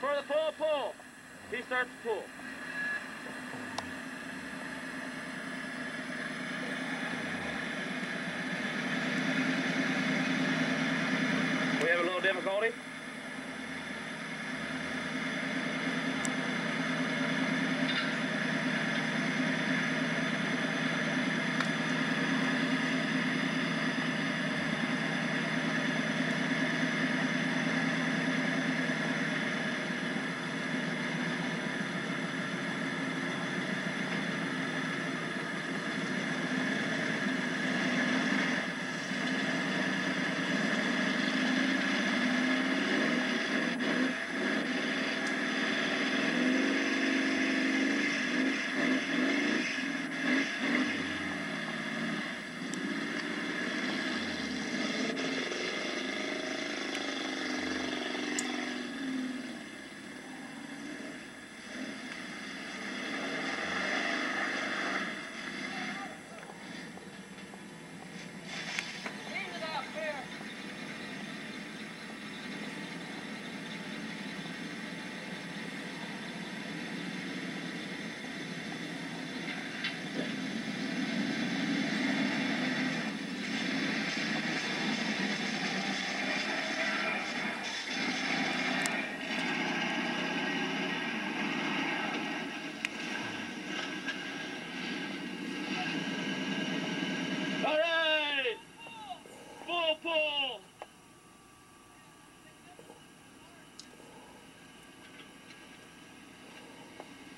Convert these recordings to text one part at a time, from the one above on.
for the pull, pull. He starts to pull. We have a little difficulty.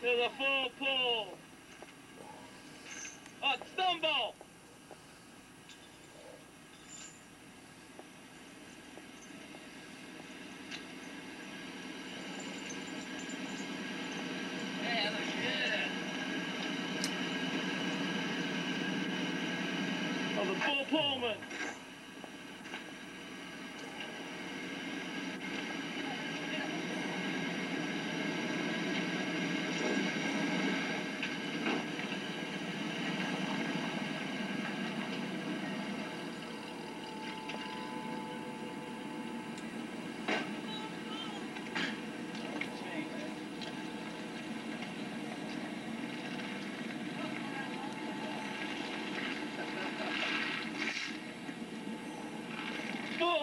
There's the full pull. A stumble. Of full Pullman.